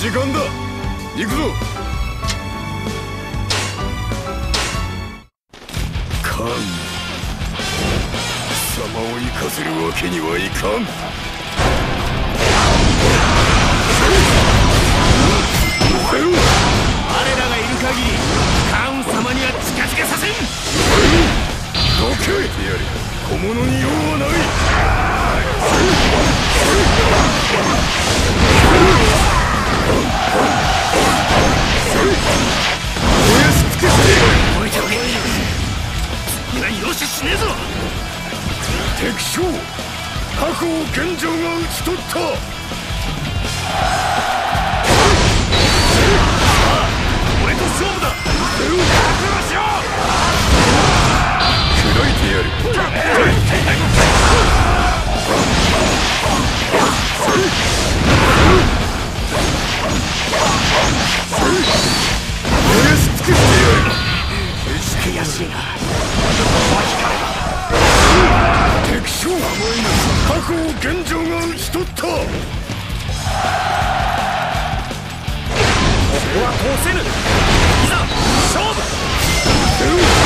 時間だ。行くぞ。カン貴様を生かせるわけにはいかん。しねぞ。敵将過去を現状が討ち取った。せぬ。いざ勝負。ま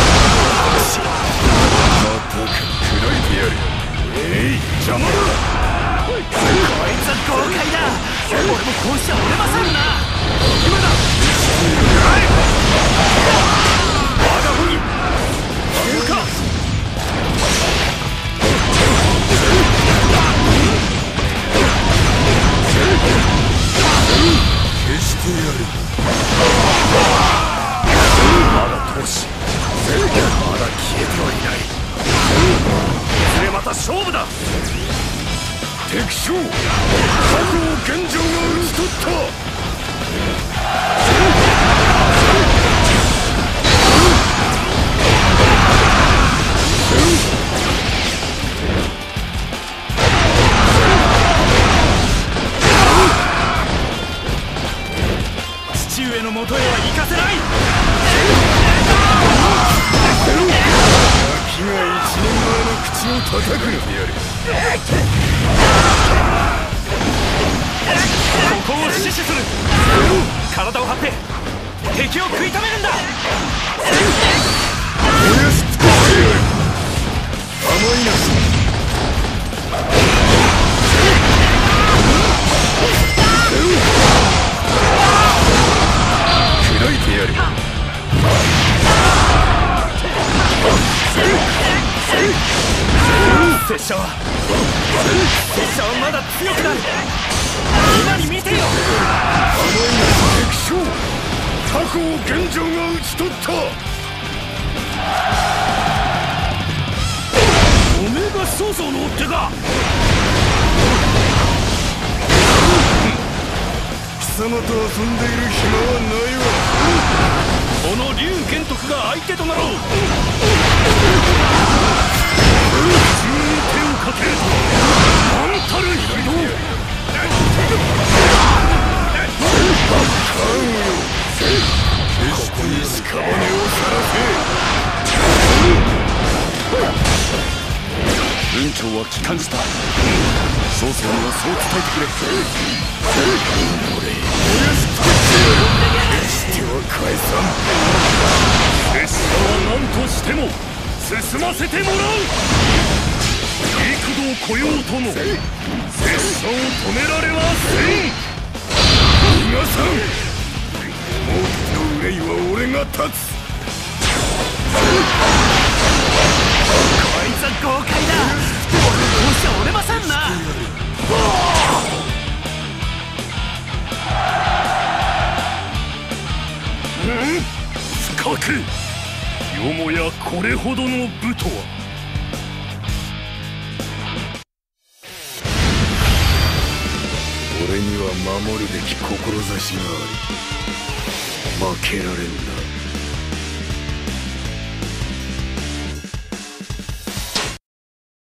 勝負だ。敵将。過去を現状が討ち取った父上のもとへは行かせない。叩くのでやるここを死守する体を張って敵を食い止めるんだ拙者は。拙者はまだ強くなる。今に見てよ。あの命敵将過去を現状が討ち取った。おめえが曹操の追っ手か。貴様と遊んでいる暇はないわ。この龍玄徳が相手となろう長は帰還した曹操にはそう伝えてくれ俺決しては返さん拙者は何としても進ませてもらう幾度来ようとも。拙者を止められはせん皆さんもうの憂いは俺が立つこいつは豪快。れませんな。うん？深く。よもやこれほどの武とは。俺には守るべき志がある負けられんな。